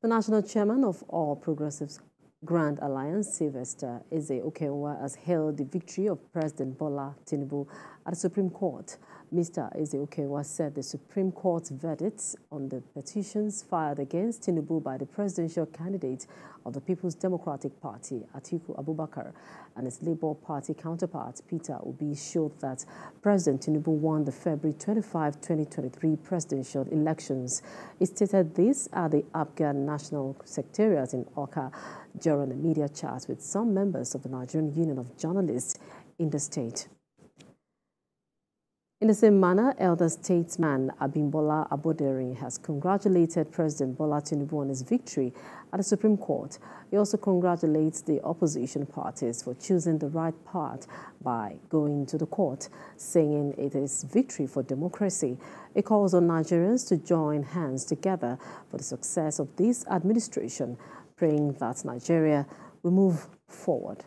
The national chairman of All Progressives Grand Alliance, Sylvester Ezeokenwa, has hailed the victory of President Bola Tinubu at the Supreme Court. Mr. Ezeokenwa said the Supreme Court's verdict on the petitions filed against Tinubu by the presidential candidate of the People's Democratic Party, Atiku Abubakar, and his Labour Party counterpart, Peter Obi, showed that President Tinubu won the February 25, 2023 presidential elections. He stated this at the APGA National Secretariat in Awka during a media chat with some members of the Nigerian Union of Journalists in the state. In the same manner, elder statesman Abimbola Aboderin has congratulated President Bola Tinubu on his victory at the Supreme Court. He also congratulates the opposition parties for choosing the right path by going to the court, saying it is victory for democracy. He calls on Nigerians to join hands together for the success of this administration, praying that Nigeria will move forward.